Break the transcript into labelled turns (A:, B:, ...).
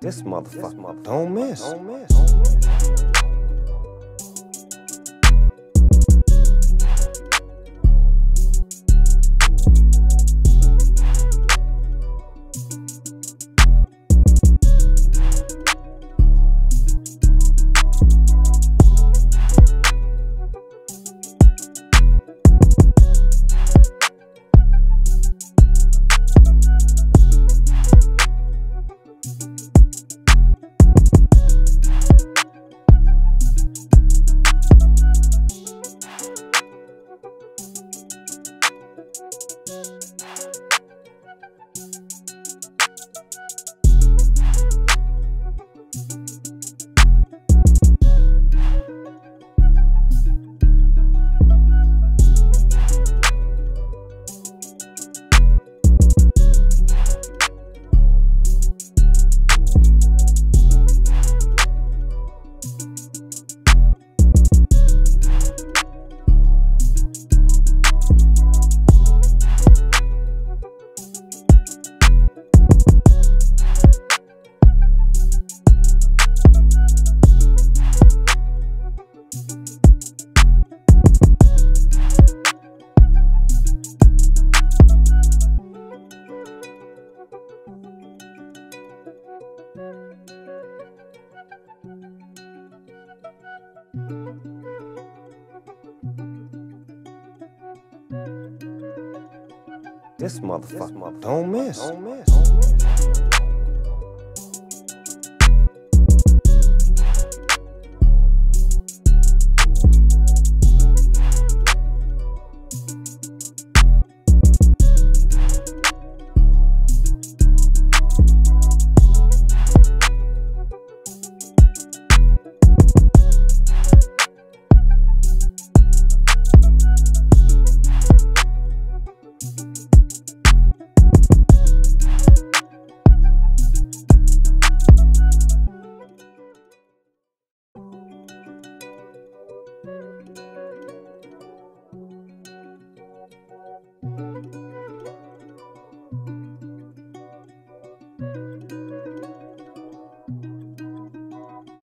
A: This motherfucker don't miss. Don't miss. This motherfucker don't miss. Don't miss. Don't miss.